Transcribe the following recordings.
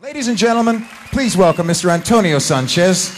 Ladies and gentlemen, please welcome Mr. Antonio Sanchez.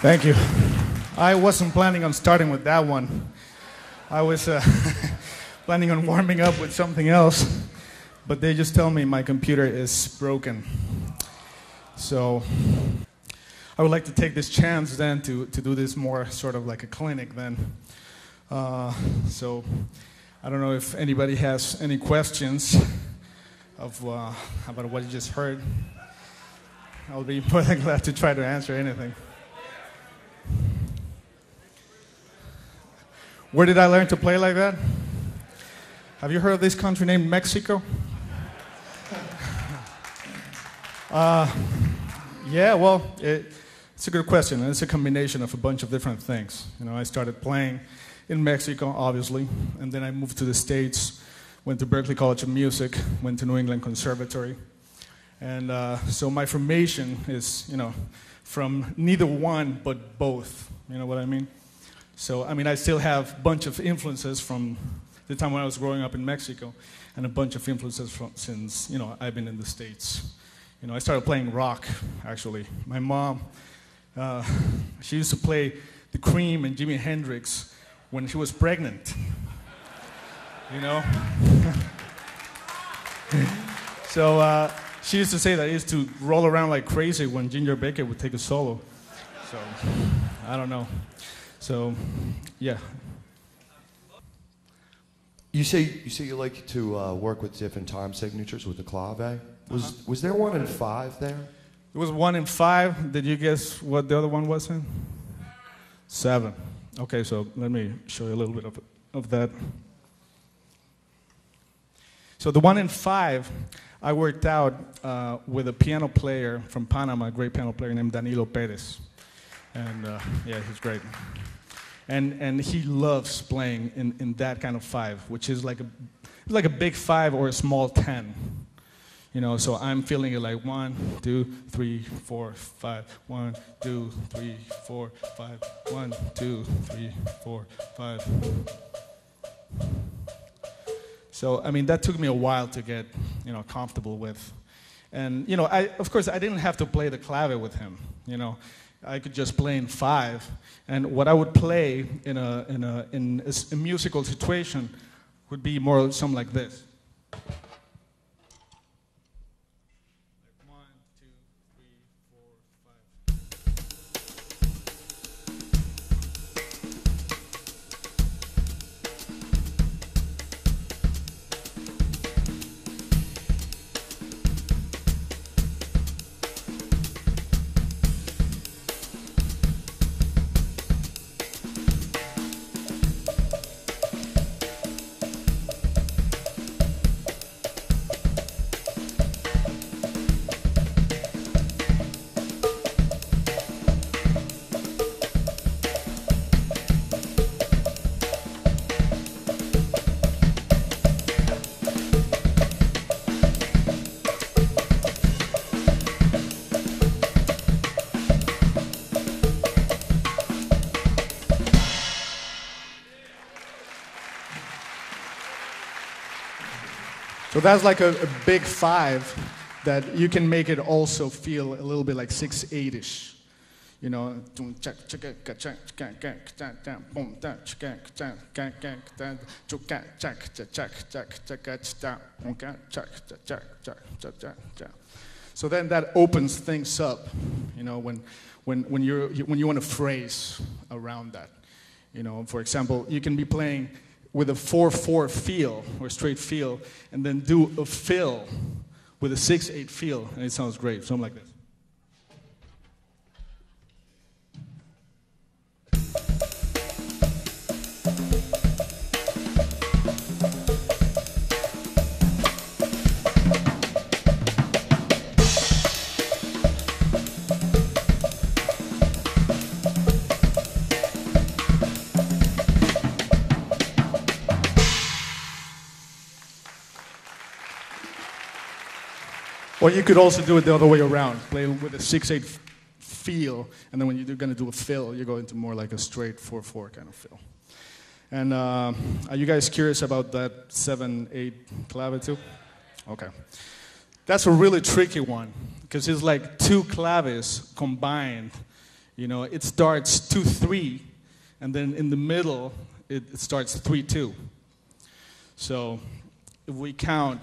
Thank you. I wasn't planning on starting with that one. I was uh, planning on warming up with something else, but they just tell me my computer is broken. So I would like to take this chance then to, to do this more sort of like a clinic then. Uh, so I don't know if anybody has any questions of uh, about what you just heard. I'll be more than glad to try to answer anything. Where did I learn to play like that? Have you heard of this country named Mexico? Uh, yeah, well, it, it's a good question. It's a combination of a bunch of different things. You know, I started playing in Mexico, obviously, and then I moved to the States, went to Berklee College of Music, went to New England Conservatory. And uh, so my formation is, you know, from neither one but both. You know what I mean? So, I mean, I still have a bunch of influences from the time when I was growing up in Mexico, and a bunch of influences from, since, you know, I've been in the States. You know, I started playing rock, actually. My mom, uh, she used to play the Cream and Jimi Hendrix when she was pregnant. You know? so uh, she used to say that I used to roll around like crazy when Ginger Baker would take a solo. So, I don't know. So, yeah. You say you say you like to uh, work with different time signatures with the clave. Was uh-huh. was there one in five there? It was one in five. Did you guess what the other one was in? Seven. Okay, so let me show you a little bit of, of that. So the one in five, I worked out uh, with a piano player from Panama, a great piano player named Danilo Perez. And uh, yeah, he's great. And, and he loves playing in, in that kind of five, which is like a, like a big five or a small ten. You know, so I'm feeling it like one, two, three, four, five, one, two, three, four, five, one, two, three, four, five. So, I mean, that took me a while to get, you know, comfortable with. And, you know, I, of course, I didn't have to play the clave with him, you know. I could just play in five. And what I would play in a, in a, in a, musical situation would be more something like this. So that's like a, a big five that you can make it also feel a little bit like six eight ish. You know, so then that opens things up, you know, when, when, when, you're, when you want to phrase around that. You know, for example, you can be playing with a 4-4 feel or straight feel and then do a fill with a 6-8 feel and it sounds great. Something like this Or you could also do it the other way around, play with a 6-8 feel, and then when you're going to do a fill, you go into more like a straight 4-4 kind of fill. And uh, are you guys curious about that 7-8 clave too? Okay. That's a really tricky one, because it's like two claves combined you know, it starts 2 3, and then in the middle, it, it starts 3 2. So if we count